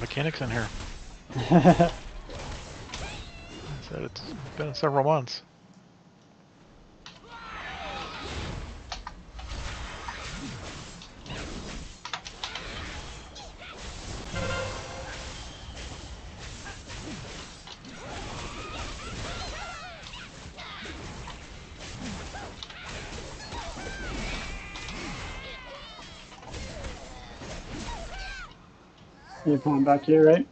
mechanics in here. I said it's been several months. You're back here, right?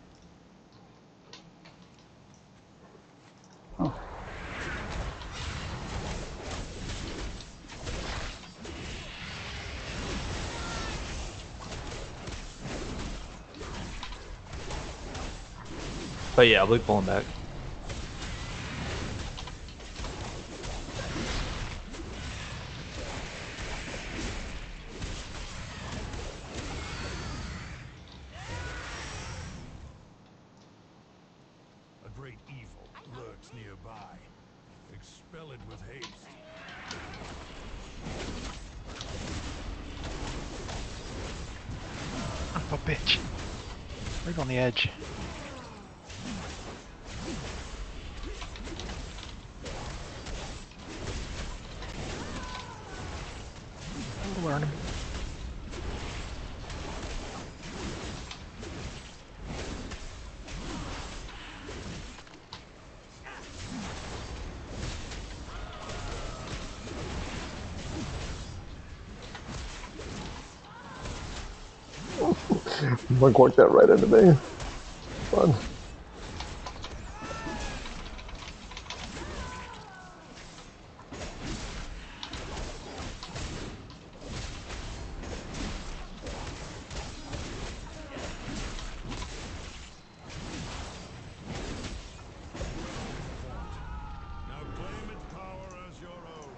Oh. But yeah, I'll be pulling back. A great evil lurks nearby. Expel it with haste. Son of a bitch. Right on the edge. Monk walked that right into me. Fun. Now claim its power as your own.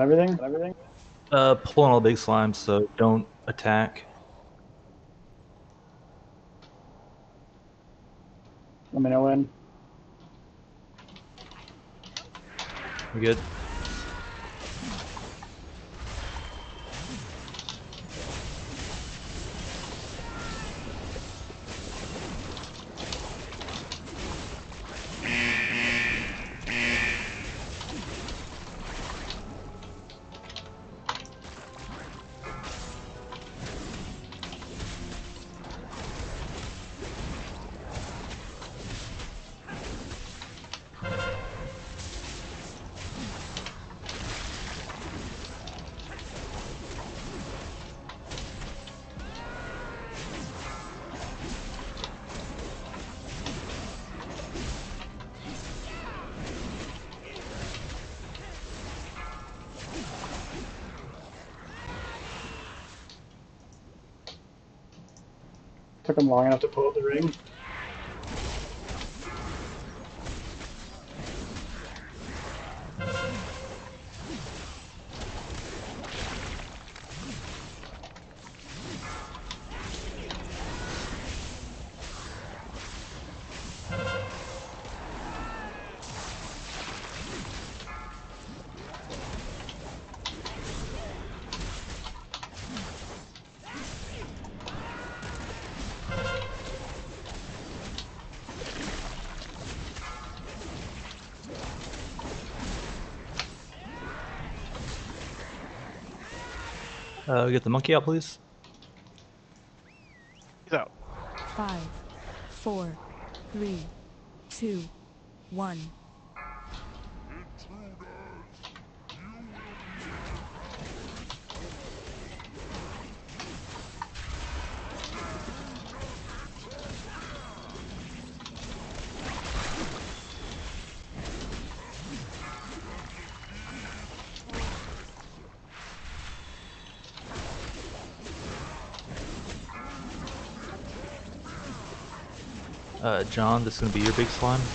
Everything? Everything? Uh, pulling all the big slimes, so don't attack. Let me know when. We good? Took him long enough to pull up the ring. Uh, get the monkey out, please. He's out. Five, four, three, two, one. Uh, John, this is gonna be your big slime.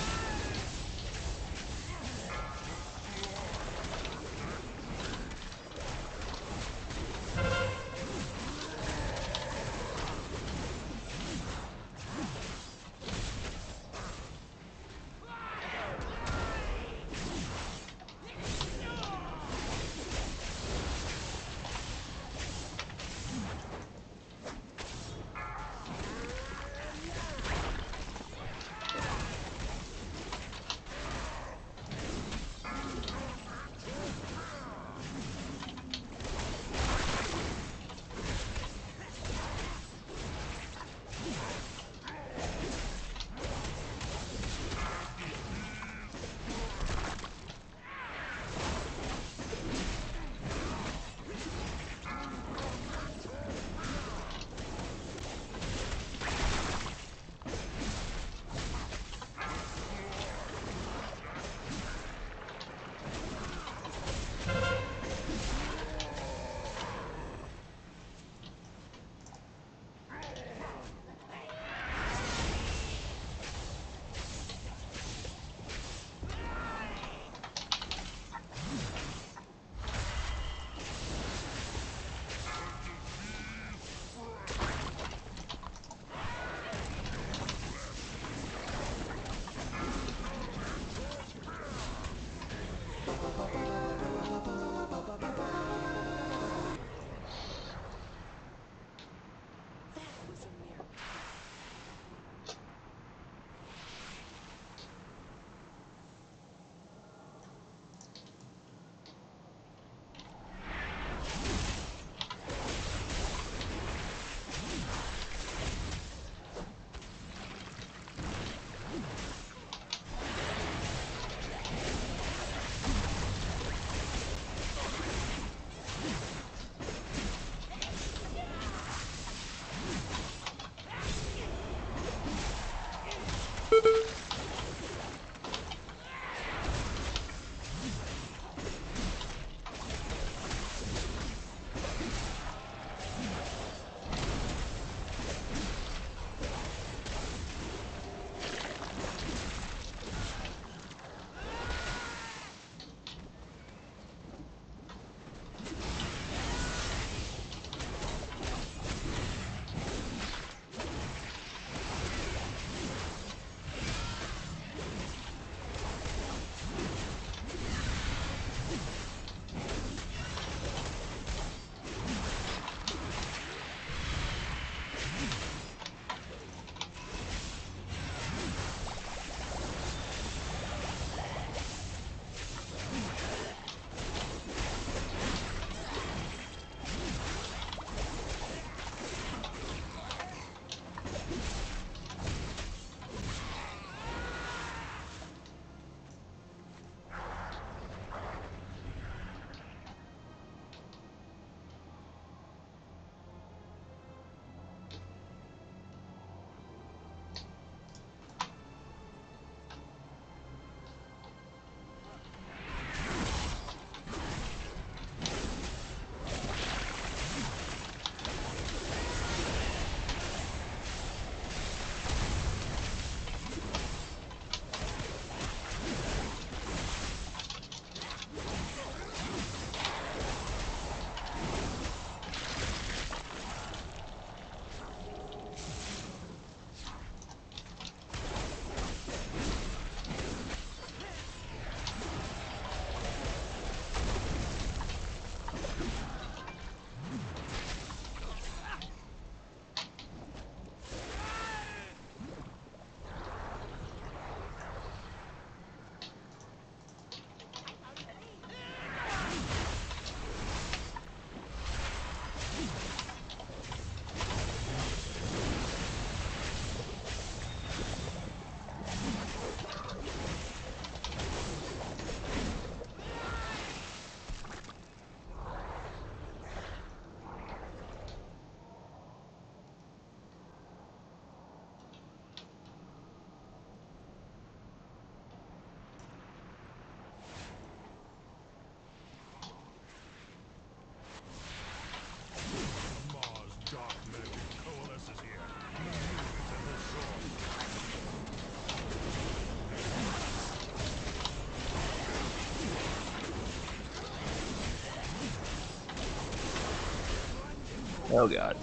Oh god.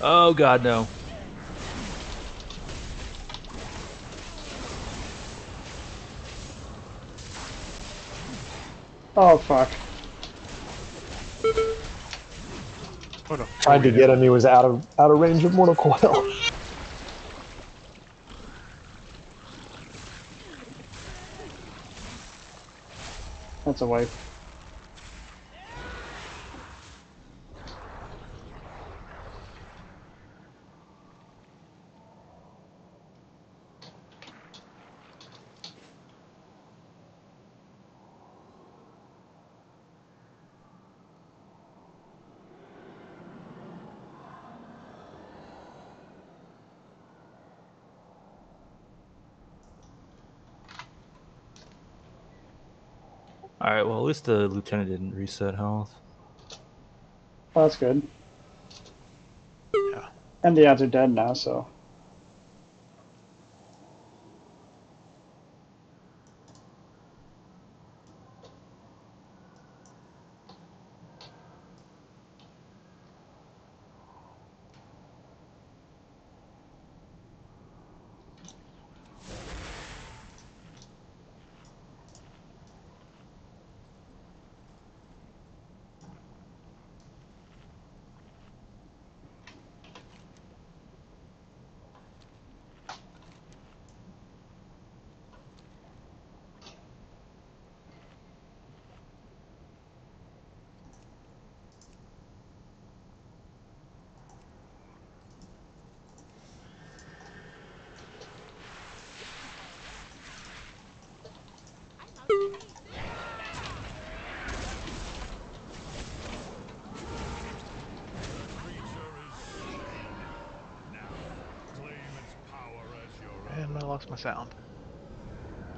Oh god, no. Oh fuck. What a Tried to get him. He was out of out of range of mortal coil. That's a wipe. Alright, well at least the lieutenant didn't reset health. Oh, that's good. Yeah. And the adds are dead now, so. Creature is slain. Now, claim its power as your own. And I lost my sound.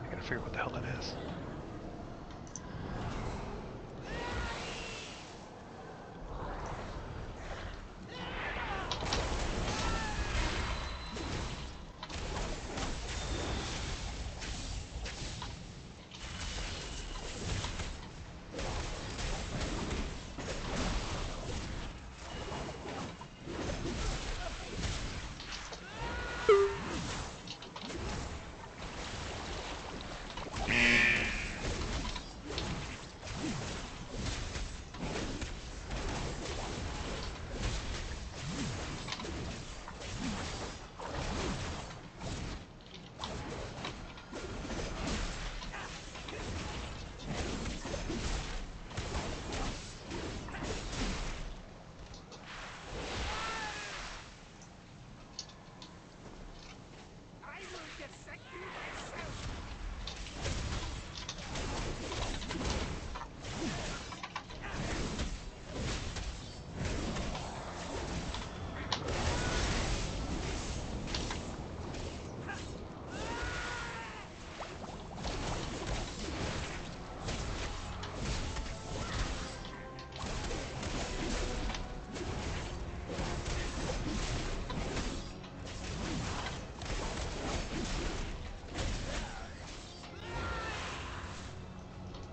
I gotta figure out what the hell that is.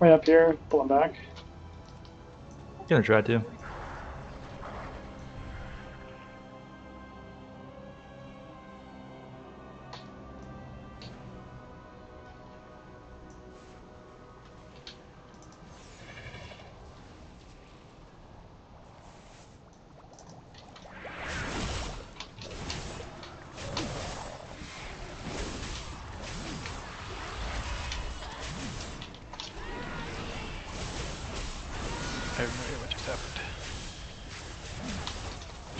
Up here, pulling back. Gonna try to.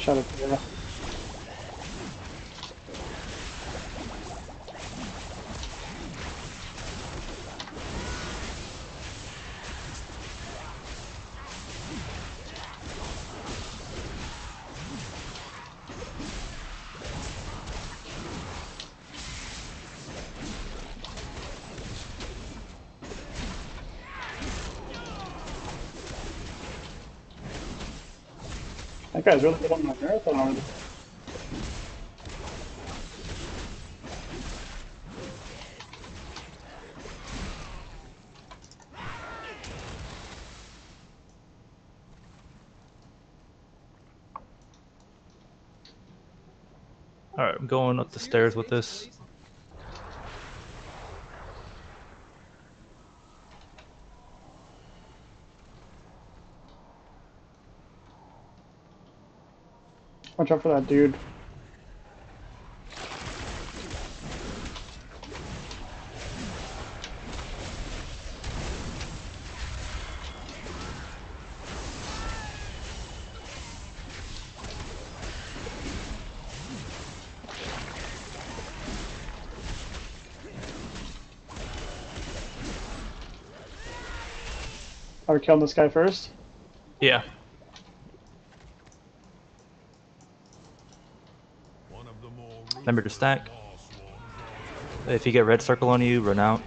Shut it there. guy's really good on marathon. Alright, I'm going up the stairs with this. Watch out for that dude. Are we killing this guy first? Yeah. One of the more Remember to stack. If you get red circle on you, run out.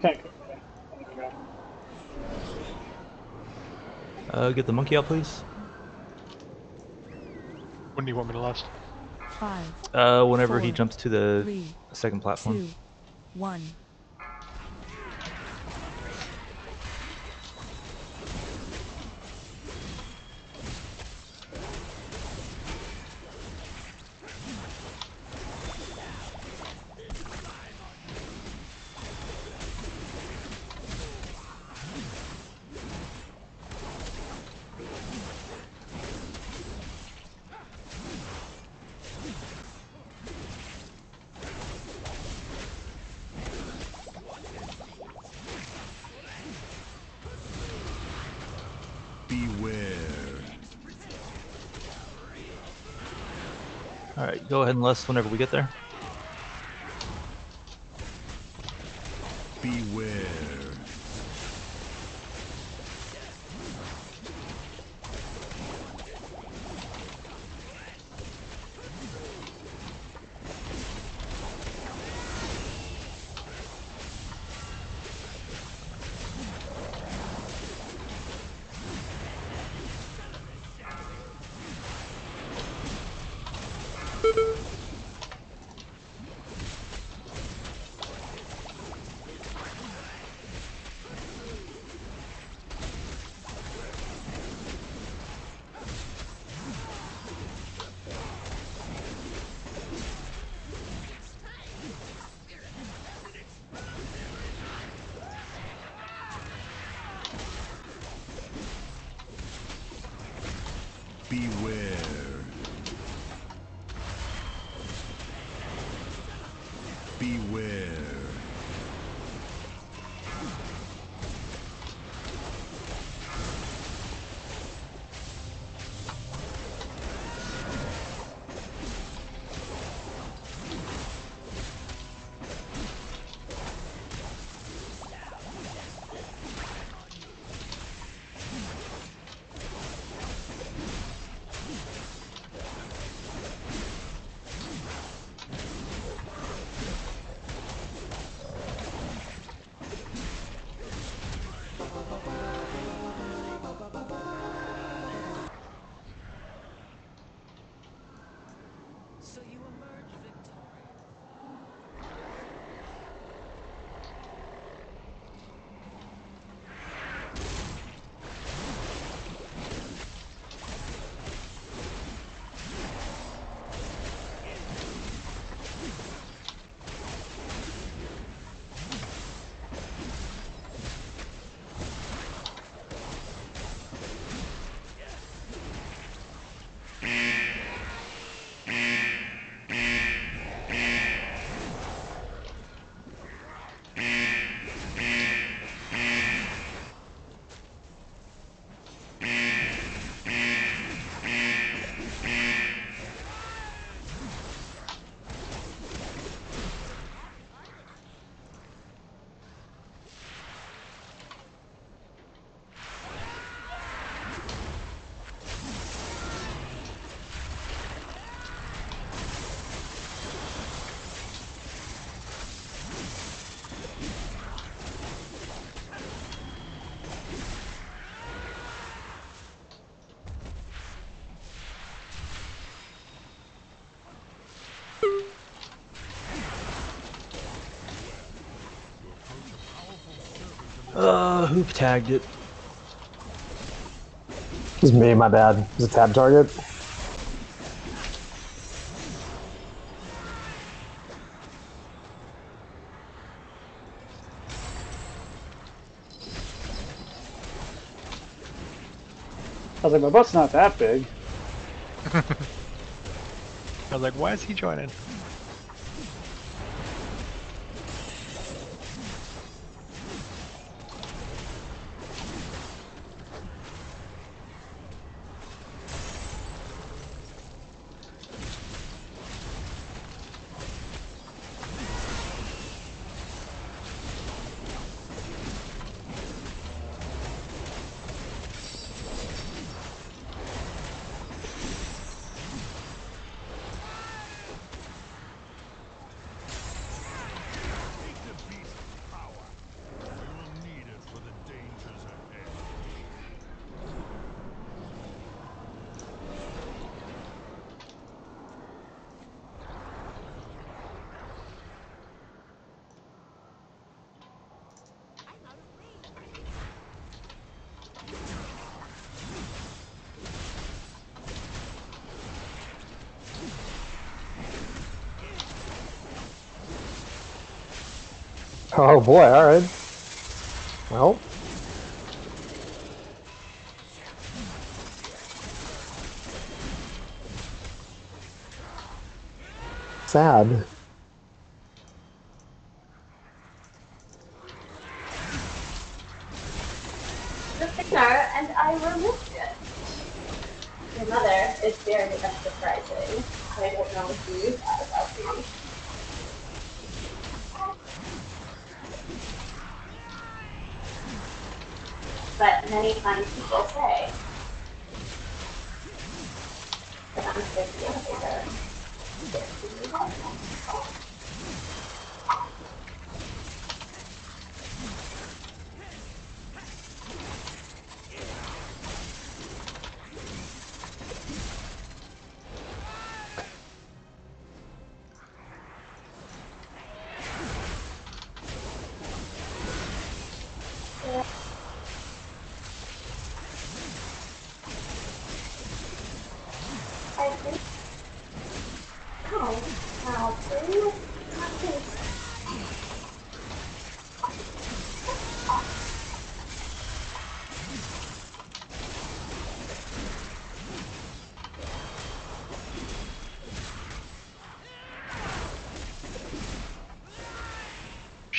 Can't. Okay. Uh, get the monkey out, please. When do you want me to lust? Five, Uh, whenever he jumps to the three, second platform. two, one. Alright, go ahead and lust whenever we get there. Uh, who tagged it? It was me, my bad. It's a tab target. I was like, my butt's not that big. I was like, why is he joining? Take the beast's power. We will need it for the dangers ahead. Oh boy, alright. Well. Sad. 啊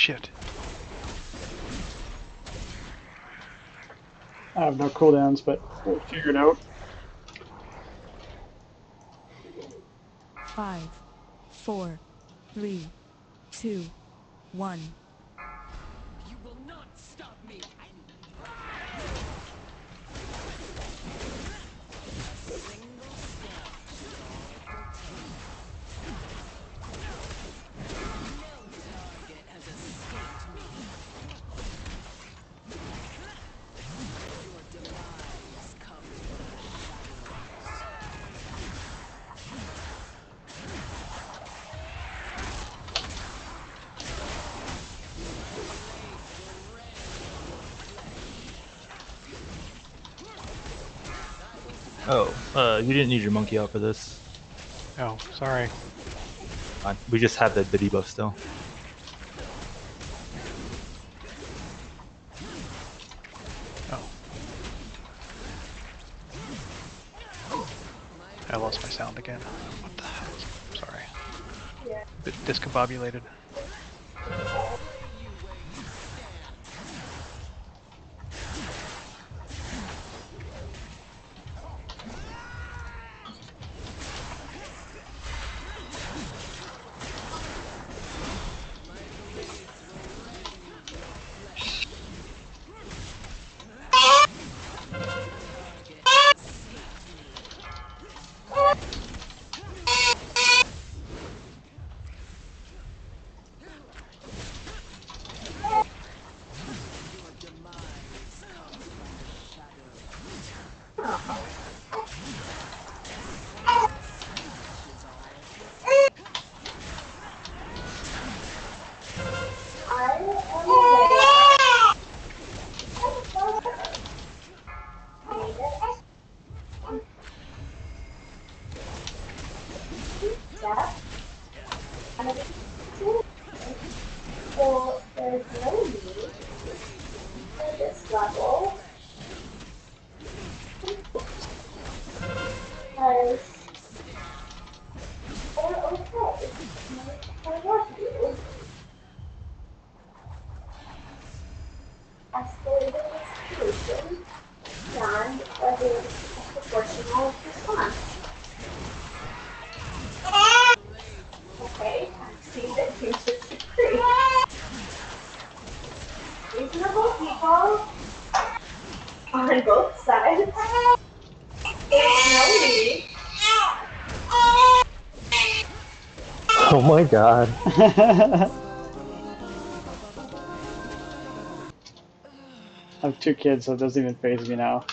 Shit. I have no cooldowns, but we'll figure it out. Five, four, three, two, one. Oh, uh, you didn't need your monkey out for this. Oh, sorry. Fine. We just have the, biddy buff still. Oh. I lost my sound again. What the hell? Sorry. Bit discombobulated. Oh my god. I have two kids, so it doesn't even faze me now.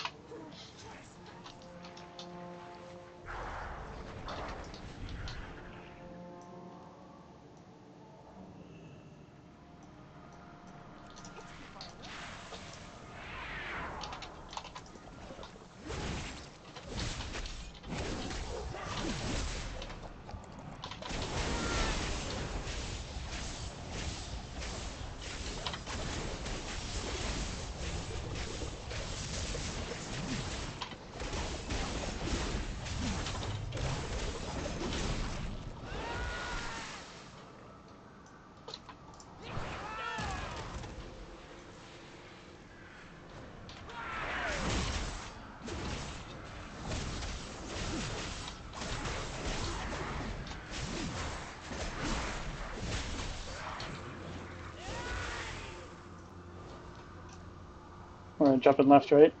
We're jumping left, right?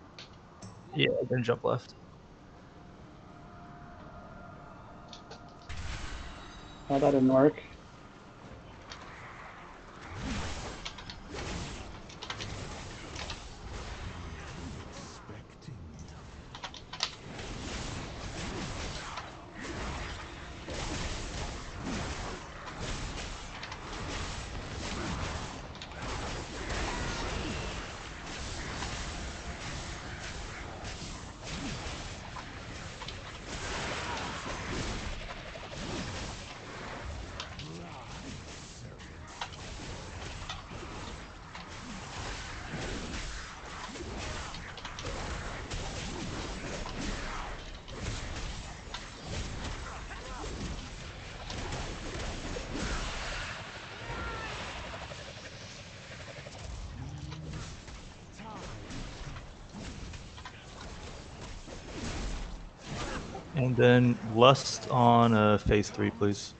Yeah, then jump left. Oh, that didn't work. And then lust on uh, phase three, please.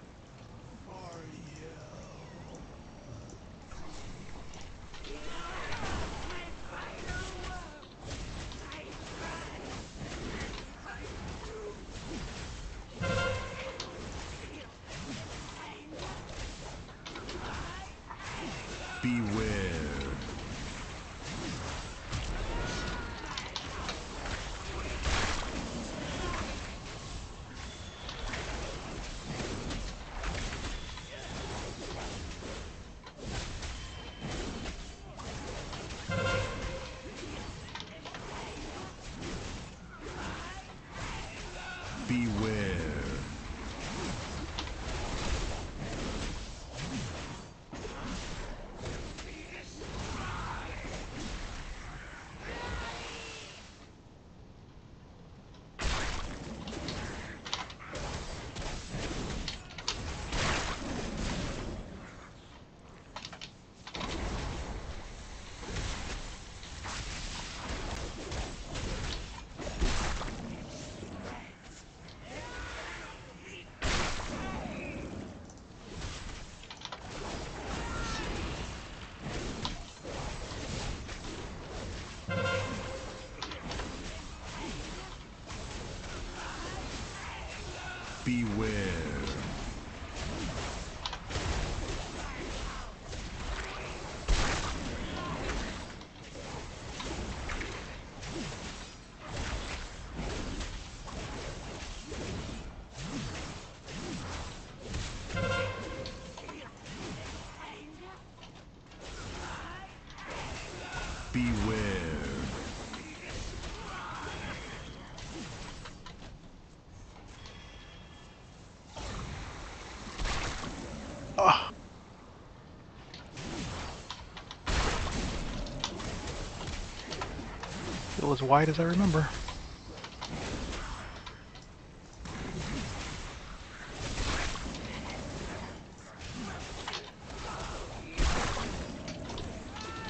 Feel as wide as I remember.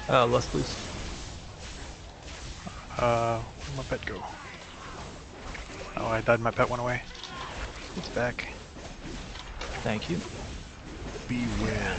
Uh, lust, please. Uh, where'd my pet go? Oh, I died. My pet went away. It's back. Thank you. Beware.